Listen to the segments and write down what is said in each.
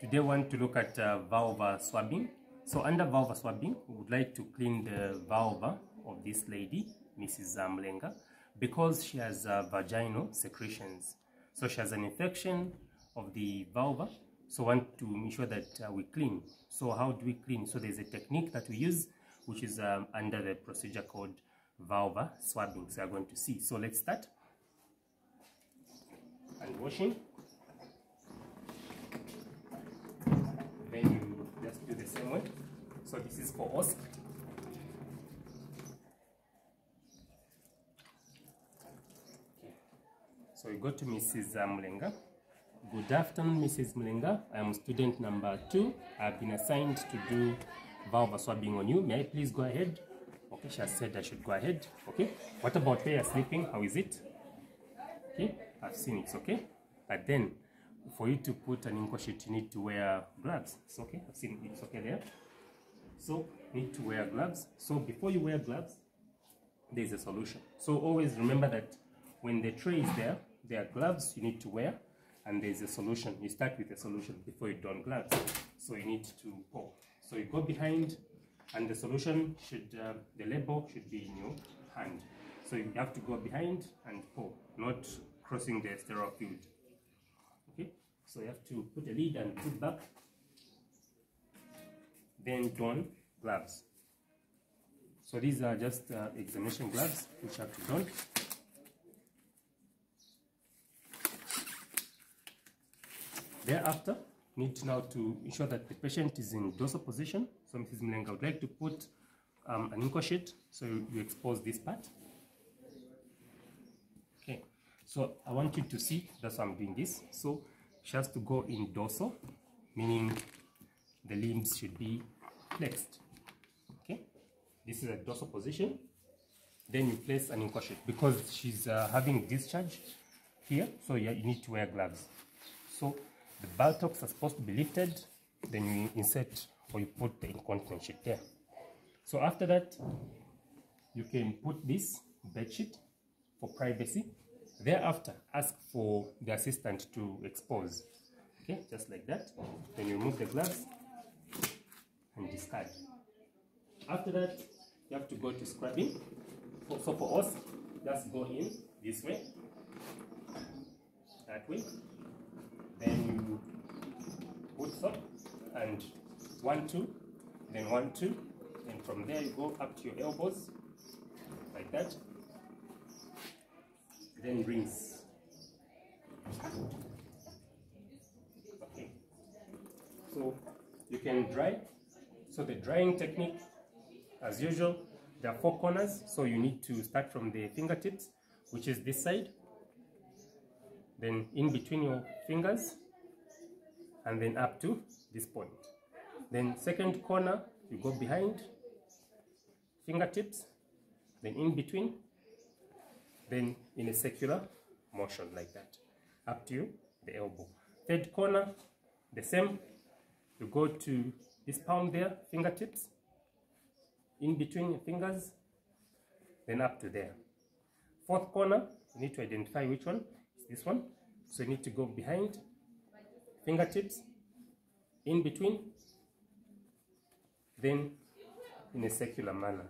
Today we want to look at uh, swabbing. So under vulvar swabbing, we would like to clean the vulva of this lady, Mrs. Mlenga, because she has uh, vaginal secretions. So she has an infection of the vulva. So we want to make sure that uh, we clean. So how do we clean? So there's a technique that we use, which is um, under the procedure called vulvar swabbing. So we're going to see. So let's start. And washing. Just do the same way. So this is for us. So we go to Mrs. Mlenga. Good afternoon, Mrs. Mlenga. I am student number two. I've been assigned to do vowel swabbing on you. May I please go ahead? Okay, she has said I should go ahead. Okay. What about where you're sleeping? How is it? Okay, I've seen it's okay. But then for you to put an inco sheet, you need to wear gloves. It's okay. I've seen it's okay there. So you need to wear gloves. So before you wear gloves, there's a solution. So always remember that when the tray is there, there are gloves you need to wear, and there's a solution. You start with a solution before you don gloves. So you need to pour. So you go behind, and the solution should, uh, the label should be in your hand. So you have to go behind and pour, not crossing the sterile field. So you have to put a lid and put back. Then don gloves. So these are just uh, examination gloves which have to don. Thereafter, need now to ensure that the patient is in dorsal position. So Mrs. Mlenga would like to put um, an inco sheet, so you, you expose this part. Okay, so I want you to see, that's why I'm doing this. So she has to go in dorsal, meaning the limbs should be flexed. Okay, this is a dorsal position. Then you place an sheet because she's uh, having discharge here, so yeah, you need to wear gloves. So the buttocks are supposed to be lifted, then you insert or you put the incontinence sheet there. So after that, you can put this bed sheet for privacy. Thereafter, ask for the assistant to expose. Okay, just like that. Then you remove the gloves and discard. After that, you have to go to scrubbing. So for us, just go in this way, that way. Then you put soap and one, two, then one, two, and from there you go up to your elbows, like that. Then rinse. Okay. So you can dry. So the drying technique, as usual, there are four corners. So you need to start from the fingertips, which is this side. Then in between your fingers, and then up to this point. Then second corner, you go behind, fingertips, then in between, then in a circular motion like that, up to the elbow. Third corner, the same, you go to this palm there, fingertips, in between your fingers, then up to there. Fourth corner, you need to identify which one is this one. So you need to go behind, fingertips, in between, then in a circular manner.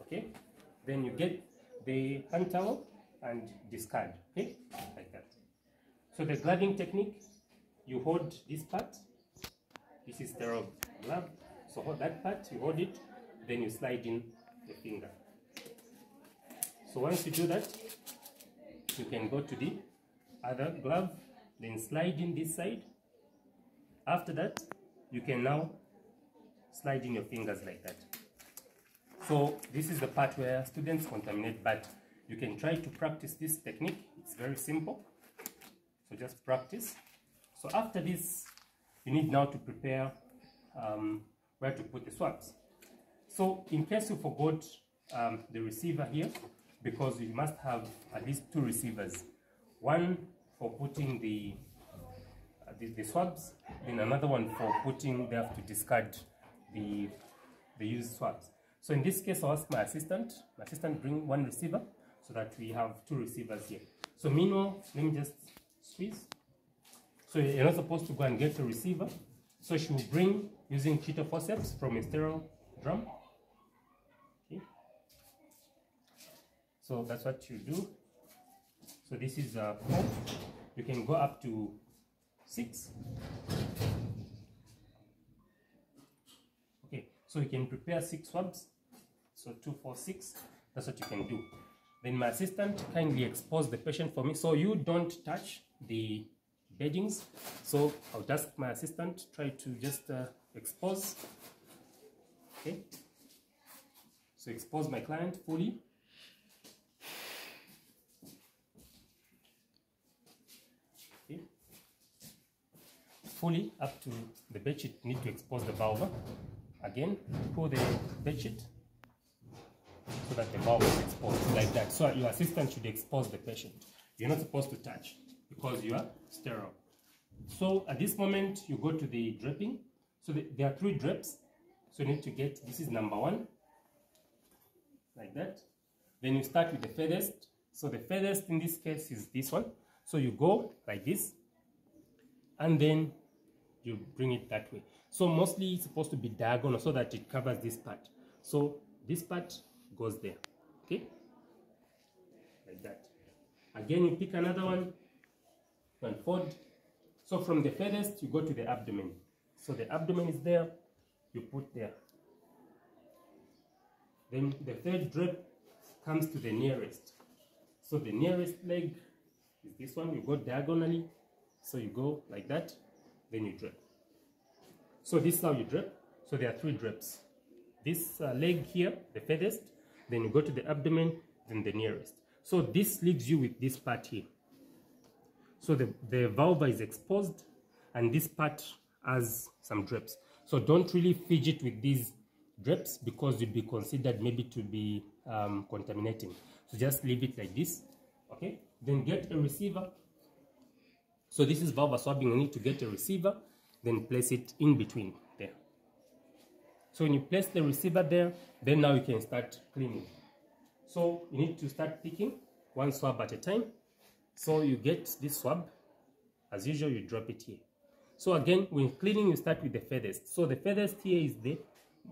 Okay? Then you get the hand towel and discard. Okay? Like that. So the gloving technique, you hold this part. This is the glove. So hold that part, you hold it, then you slide in the finger. So once you do that, you can go to the other glove, then slide in this side. After that, you can now slide in your fingers like that. So this is the part where students contaminate, but you can try to practice this technique. It's very simple. So just practice. So after this, you need now to prepare um, where to put the swabs. So in case you forgot um, the receiver here, because you must have at least two receivers. One for putting the, uh, the, the swabs, then another one for putting, they have to discard the, the used swabs. So in this case, I'll ask my assistant, my assistant bring one receiver so that we have two receivers here. So meanwhile, let me just squeeze. So you're not supposed to go and get a receiver. So she will bring using Cheatle forceps from a sterile drum. Okay. So that's what you do. So this is uh, four. You can go up to six. Okay, so you can prepare six swabs. So two, four, six. That's what you can do. Then my assistant kindly expose the patient for me. So you don't touch the beddings. So I'll just my assistant try to just uh, expose. Okay. So expose my client fully. Fully up to the bedsheet. Need to expose the vulva. Again, pull the bedsheet so that the vulva is exposed like that. So your assistant should expose the patient. You're not supposed to touch because you are sterile. So at this moment, you go to the draping. So the, there are three drapes. So you need to get, this is number one, like that. Then you start with the furthest. So the furthest in this case is this one. So you go like this, and then you bring it that way. So mostly it's supposed to be diagonal so that it covers this part. So this part goes there, okay? Like that. Again, you pick another one and fold. So from the furthest, you go to the abdomen. So the abdomen is there, you put there. Then the third drape comes to the nearest. So the nearest leg is this one. You go diagonally. So you go like that, then you drape. So this is how you drape. So there are three drapes. This uh, leg here, the furthest, then you go to the abdomen, then the nearest. So this leaves you with this part here. So the, the vulva is exposed and this part has some drapes. So don't really fidget with these drapes because you'd be considered maybe to be um, contaminating. So just leave it like this, okay? Then get a receiver. So this is vulva swabbing, you need to get a receiver, then place it in between. So when you place the receiver there, then now you can start cleaning. So you need to start picking one swab at a time. So you get this swab, as usual, you drop it here. So again, when cleaning, you start with the furthest. So the furthest here is the,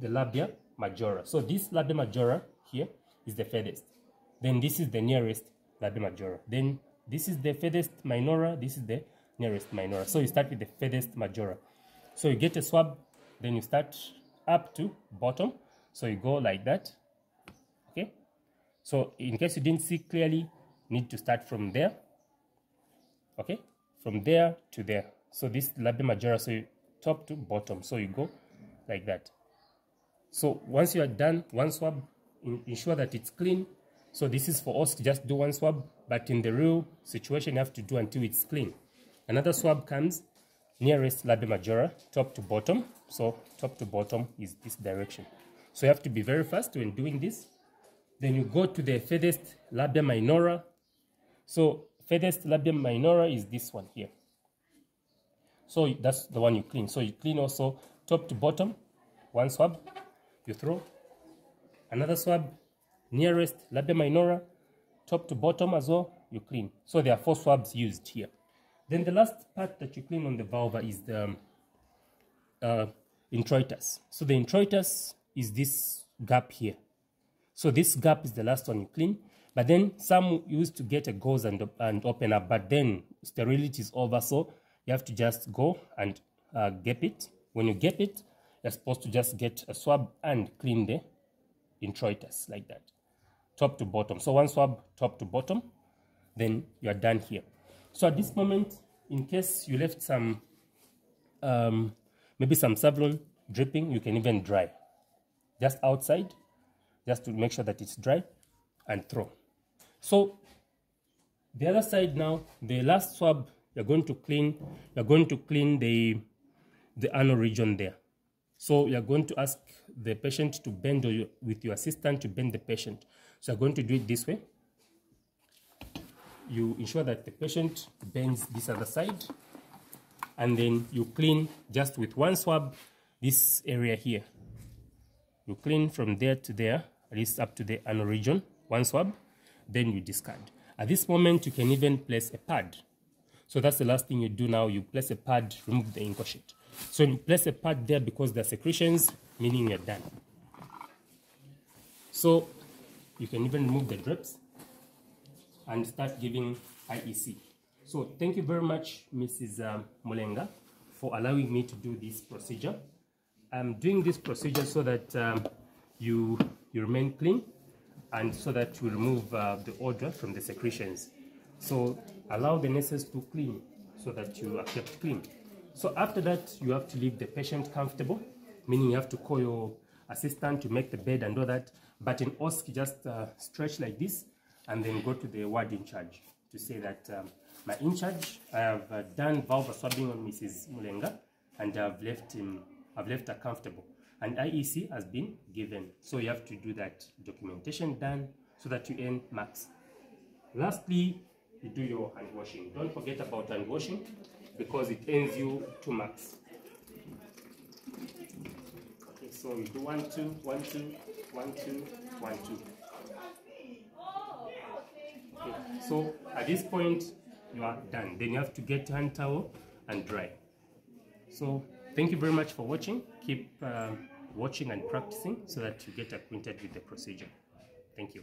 the labia majora. So this labia majora here is the furthest. Then this is the nearest labia majora. Then this is the furthest minora. This is the nearest minora. So you start with the furthest majora. So you get a swab, then you start up to bottom. So you go like that. Okay. So in case you didn't see clearly, need to start from there. Okay. From there to there. So this labia majora, so you top to bottom. So you go like that. So once you are done, one swab, ensure that it's clean. So this is for us to just do one swab, but in the real situation, you have to do until it's clean. Another swab comes nearest labia majora, top to bottom. So top to bottom is this direction. So you have to be very fast when doing this. Then you go to the furthest labia minora. So furthest labia minora is this one here. So that's the one you clean. So you clean also top to bottom, one swab, you throw. Another swab, nearest labia minora, top to bottom as well, you clean. So there are four swabs used here. Then the last part that you clean on the vulva is the um, uh, introitus. So the introitus is this gap here. So this gap is the last one you clean. But then some used to get a gauze and, and open up, but then sterility is over, so you have to just go and uh, gap it. When you gap it, you're supposed to just get a swab and clean the introitus like that, top to bottom. So one swab, top to bottom, then you are done here. So at this moment, in case you left some, um, maybe some Savlon dripping, you can even dry. Just outside, just to make sure that it's dry, and throw. So the other side now, the last swab, you're going to clean, you're going to clean the, the anal region there. So you're going to ask the patient to bend or you, with your assistant to bend the patient. So you're going to do it this way you ensure that the patient bends this other side and then you clean just with one swab this area here you clean from there to there at least up to the anal region one swab then you discard at this moment you can even place a pad So that's the last thing you do now. You place a pad, remove the sheet. So you place a pad there because there are secretions, meaning you're done. So you can even remove the drips and start giving IEC. So thank you very much, Mrs. Um, Mulenga, for allowing me to do this procedure. I'm doing this procedure so that um, you, you remain clean and so that you remove uh, the odor from the secretions. So allow the nurses to clean so that you are kept clean. So after that, you have to leave the patient comfortable, meaning you have to call your assistant to make the bed and all that. But in OSCE, just uh, stretch like this and then go to the ward in charge to say that um, my in charge, I have uh, done vulvar swabbing on Mrs. Mulenga and I've left him, I've left her comfortable. And IEC has been given. So you have to do that documentation done so that you earn marks. Lastly, you do your hand washing. Don't forget about hand washing because it earns you two marks. Okay, so you do one, two, one, two, one, two, one, two. Okay, so at this point, you are done. Then you have to get hand towel and dry. So thank you very much for watching. Keep uh, watching and practicing so that you get acquainted with the procedure. Thank you.